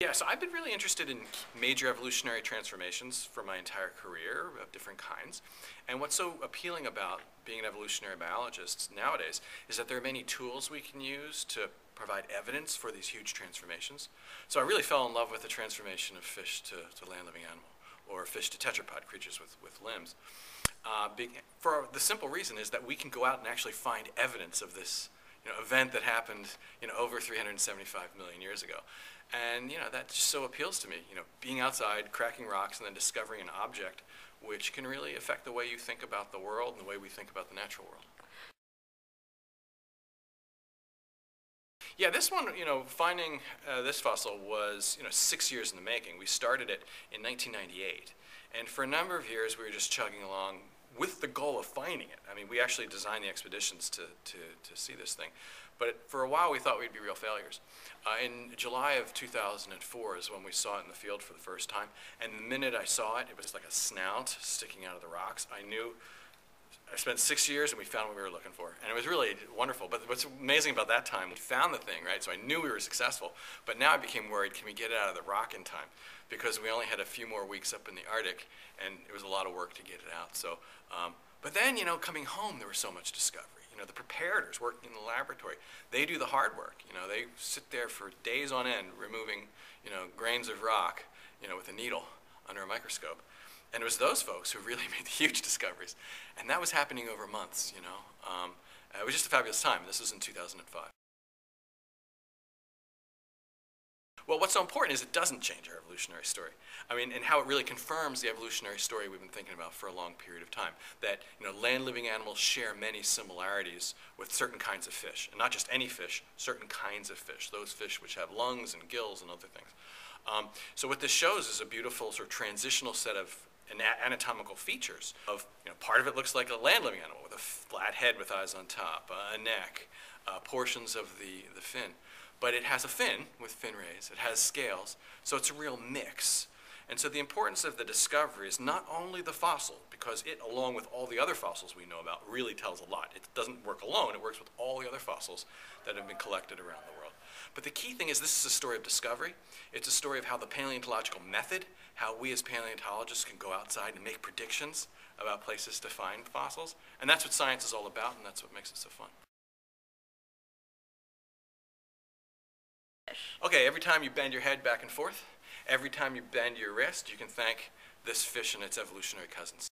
Yeah, so I've been really interested in major evolutionary transformations for my entire career of different kinds. And what's so appealing about being an evolutionary biologist nowadays is that there are many tools we can use to provide evidence for these huge transformations. So I really fell in love with the transformation of fish to, to land living animal, or fish to tetrapod, creatures with, with limbs. Uh, for the simple reason is that we can go out and actually find evidence of this know, event that happened you know, over 375 million years ago. And you know, that just so appeals to me, you know, being outside, cracking rocks, and then discovering an object which can really affect the way you think about the world and the way we think about the natural world. Yeah, this one, you know, finding uh, this fossil was, you know, six years in the making. We started it in 1998. And for a number of years, we were just chugging along with the goal of finding it. I mean, we actually designed the expeditions to, to, to see this thing. But for a while, we thought we'd be real failures. Uh, in July of 2004 is when we saw it in the field for the first time. And the minute I saw it, it was like a snout sticking out of the rocks. I knew I spent six years and we found what we were looking for. And it was really wonderful. But what's amazing about that time, we found the thing, right? So I knew we were successful. But now I became worried, can we get it out of the rock in time? Because we only had a few more weeks up in the Arctic and it was a lot of work to get it out. So, um, but then, you know, coming home, there was so much discovery. You know, the preparators working in the laboratory, they do the hard work. You know, they sit there for days on end removing, you know, grains of rock, you know, with a needle under a microscope. And it was those folks who really made the huge discoveries. And that was happening over months, you know. Um, it was just a fabulous time. This was in 2005. Well, what's so important is it doesn't change our evolutionary story. I mean, and how it really confirms the evolutionary story we've been thinking about for a long period of time. That, you know, land-living animals share many similarities with certain kinds of fish. And not just any fish, certain kinds of fish. Those fish which have lungs and gills and other things. Um, so what this shows is a beautiful sort of transitional set of anatomical features of, you know, part of it looks like a land-living animal with a flat head with eyes on top, a neck, uh, portions of the, the fin. But it has a fin with fin rays, it has scales, so it's a real mix. And so the importance of the discovery is not only the fossil, because it, along with all the other fossils we know about, really tells a lot. It doesn't work alone, it works with all the other fossils that have been collected around the world. But the key thing is this is a story of discovery. It's a story of how the paleontological method, how we as paleontologists can go outside and make predictions about places to find fossils. And that's what science is all about, and that's what makes it so fun. Okay, every time you bend your head back and forth, every time you bend your wrist, you can thank this fish and its evolutionary cousins.